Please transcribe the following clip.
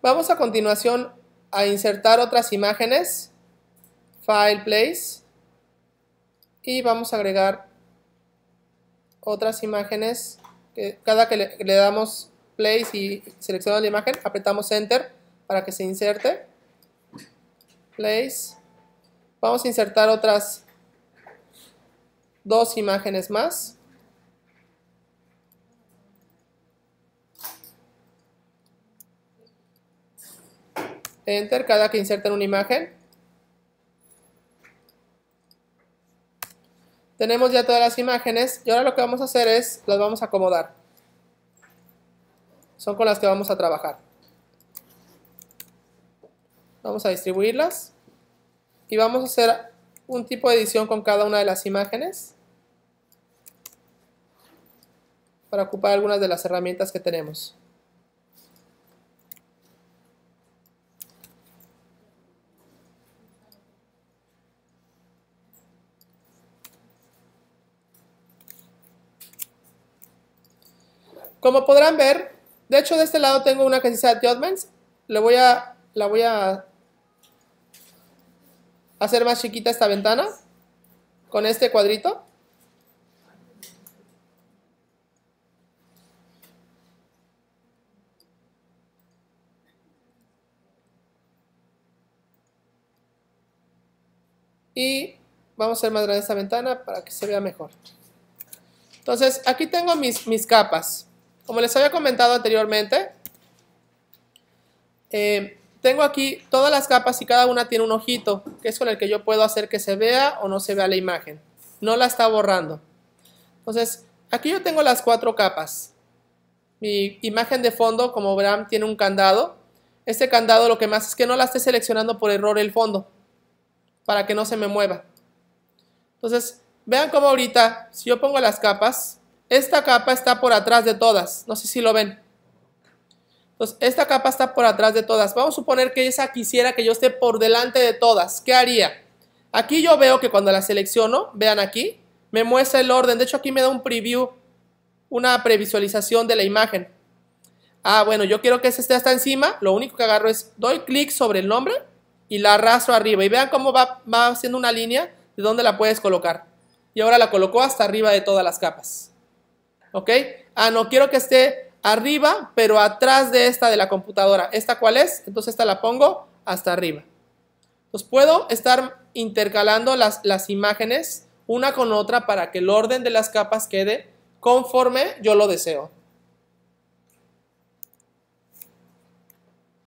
Vamos a continuación a insertar otras imágenes. File, Place. Y vamos a agregar otras imágenes. Cada que le, le damos Place y seleccionamos la imagen, apretamos Enter para que se inserte. Place. Vamos a insertar otras dos imágenes más. Enter cada que inserten una imagen. Tenemos ya todas las imágenes y ahora lo que vamos a hacer es, las vamos a acomodar. Son con las que vamos a trabajar. Vamos a distribuirlas y vamos a hacer un tipo de edición con cada una de las imágenes para ocupar algunas de las herramientas que tenemos. Como podrán ver, de hecho de este lado tengo una que dice Adjustments. Le voy a, la voy a hacer más chiquita esta ventana con este cuadrito. Y vamos a hacer más grande esta ventana para que se vea mejor. Entonces, aquí tengo mis capas. Como les había comentado anteriormente, eh, tengo aquí todas las capas y cada una tiene un ojito, que es con el que yo puedo hacer que se vea o no se vea la imagen. No la está borrando. Entonces, aquí yo tengo las cuatro capas. Mi imagen de fondo, como verán, tiene un candado. Este candado lo que más es que no la esté seleccionando por error el fondo, para que no se me mueva. Entonces, vean cómo ahorita, si yo pongo las capas, esta capa está por atrás de todas. No sé si lo ven. Entonces, esta capa está por atrás de todas. Vamos a suponer que esa quisiera que yo esté por delante de todas. ¿Qué haría? Aquí yo veo que cuando la selecciono, vean aquí, me muestra el orden. De hecho, aquí me da un preview, una previsualización de la imagen. Ah, bueno, yo quiero que ese esté hasta encima. Lo único que agarro es, doy clic sobre el nombre y la arrastro arriba. Y vean cómo va, va haciendo una línea de dónde la puedes colocar. Y ahora la colocó hasta arriba de todas las capas. ¿Ok? Ah, no, quiero que esté arriba, pero atrás de esta de la computadora. ¿Esta cuál es? Entonces esta la pongo hasta arriba. Pues puedo estar intercalando las, las imágenes una con otra para que el orden de las capas quede conforme yo lo deseo.